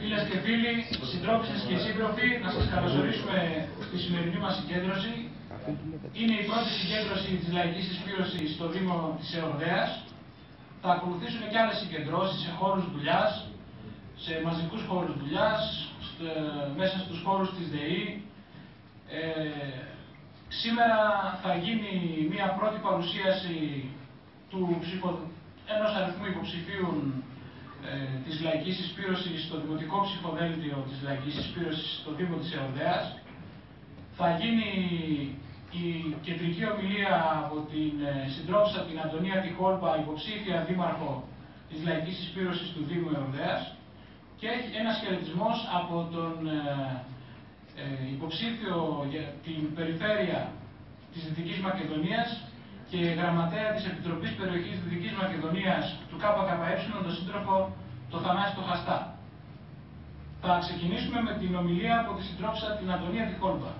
Φίλες και φίλοι, συντρόφισσες και σύντροφοι, να σας καλωσορίσουμε στη σημερινή μας συγκέντρωση. Είναι η πρώτη συγκέντρωση της Λαϊκής Εισπύρωσης στο Δήμο της Εορδέας. Θα ακολουθήσουν και άλλες συγκεντρώσεις σε χώρους δουλειάς, σε μαζικούς χώρους δουλειάς, μέσα στους χώρους της ΔΕΗ. Ε, σήμερα θα γίνει μια πρώτη παρουσίαση του ψηφο... ενός αριθμού υποψηφίων ε, της Λαϊκής Εισπύρωσης στο Δημοτικό Ψηφοδέλτιο της Λαϊκής Εισπύρωσης στο Δήμο της Εορδέας. Θα γίνει η κεντρική ομιλία από την ε, συντρόφισσα την Αντωνία Τιχόλπα, υποψήφια δήμαρχο της Λαϊκής Εισπύρωσης του Δήμου Εορδέας και ένας χαιρετισμός από τον ε, ε, υποψήφιο για την περιφέρεια της Δυτικής Μακεδονίας και γραμματέα της Επιτροπής Περιοχής Δυτικής Μακεδονίας του ΚΚΕ, τον σύντροφο το Θανάση Χαστά. Θα ξεκινήσουμε με την ομιλία από τη συντρόφισσα την Αντωνία Τιχόλπα.